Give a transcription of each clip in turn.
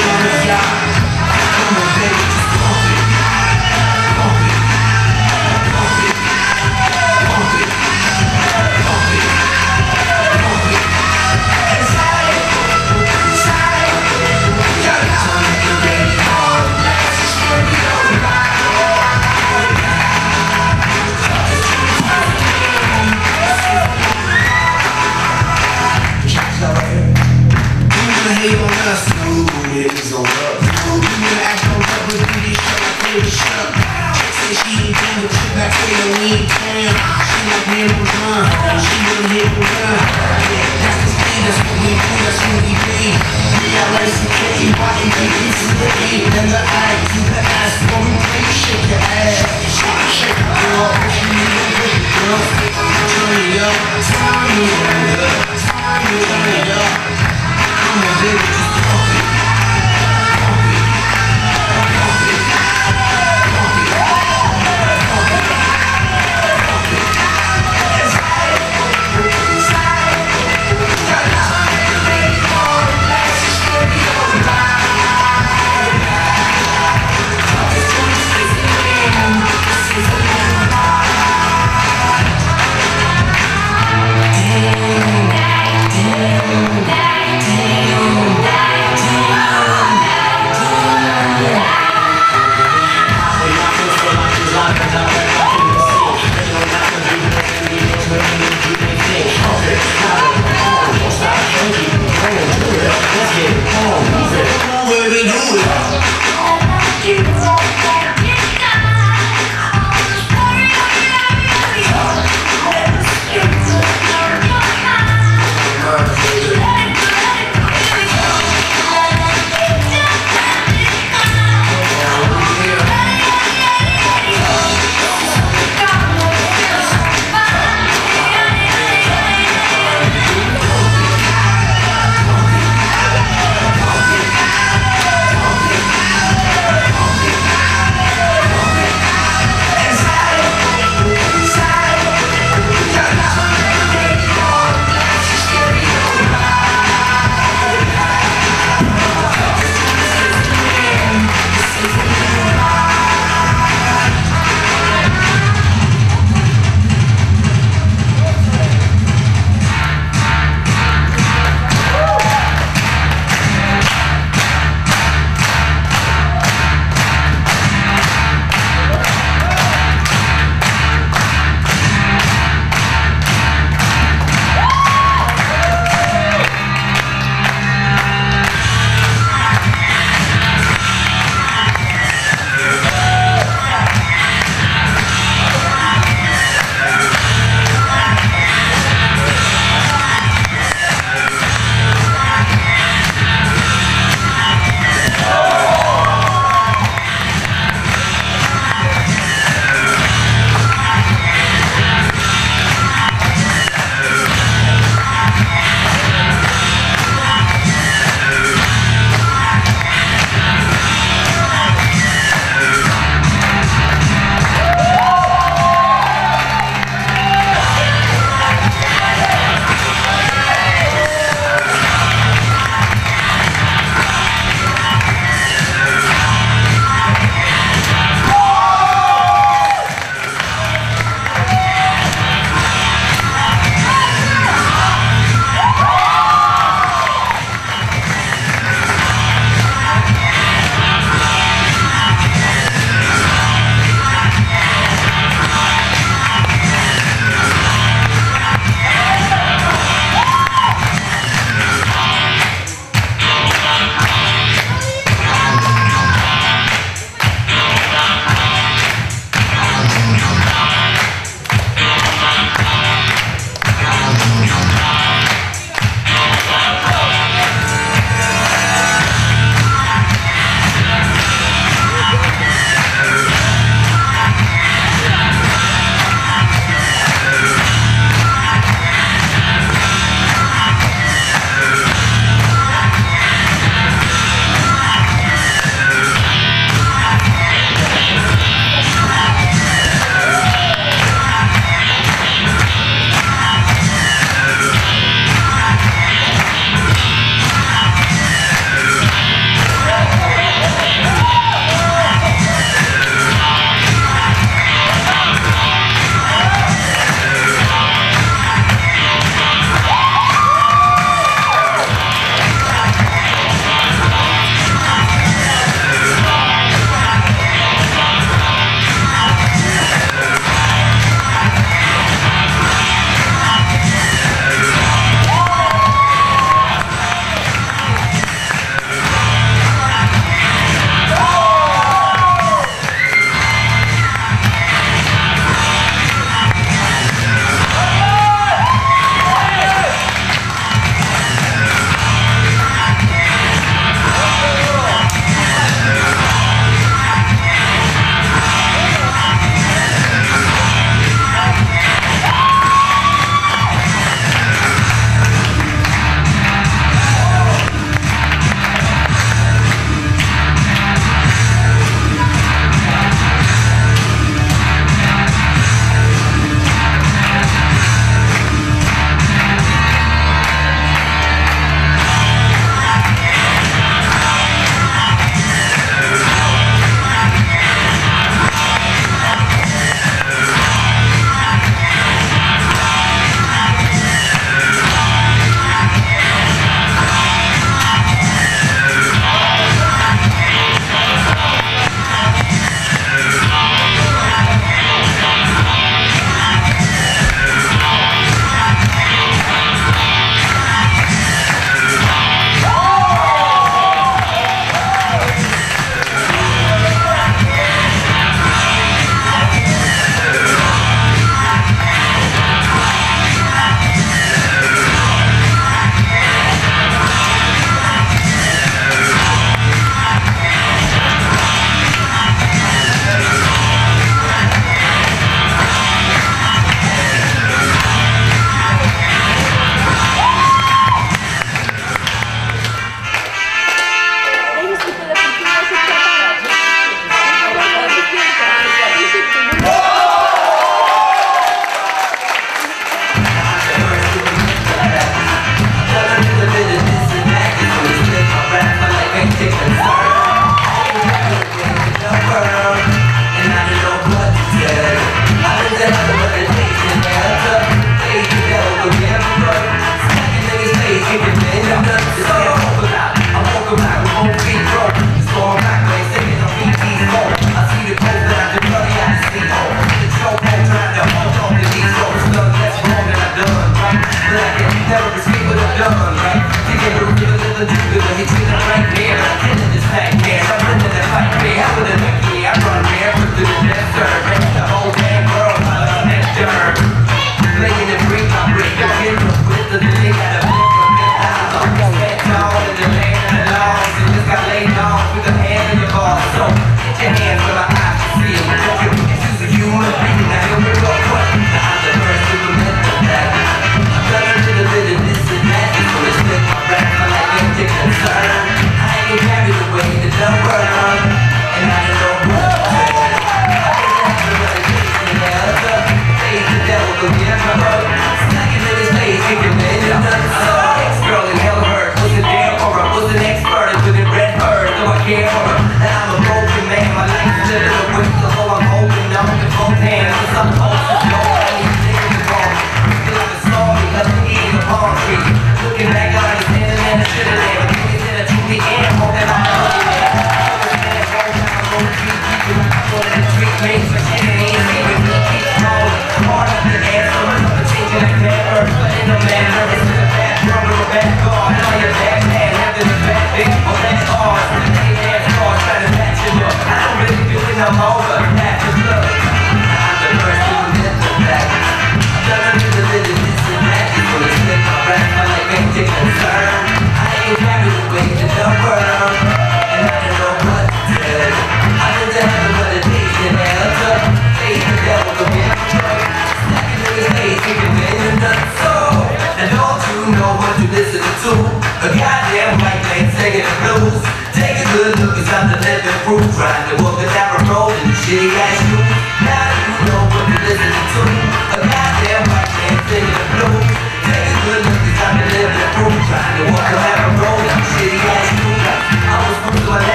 turn back ain't down. She like me and run, she wanna hit the. Yeah, that's the speed, that's what we do, that's what we be. Walking deep into the deep. And the eye, keep the ass, when we play, shake your ass. Shake, shake, girl, if you need a good girl. Turn it up, turn it up, turn it up. Come on, baby, just pump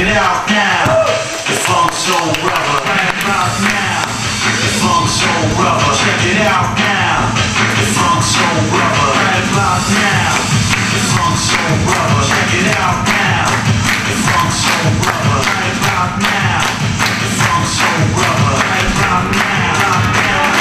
it out now. The funk soul rubber. Right about now. The funk soul rubber. Check it out now. The funk soul rubber. Right about now. The funk soul rubber. Check it out now. The funk soul rubber. Right about now. The funk soul rubber. Right about now. Right about now.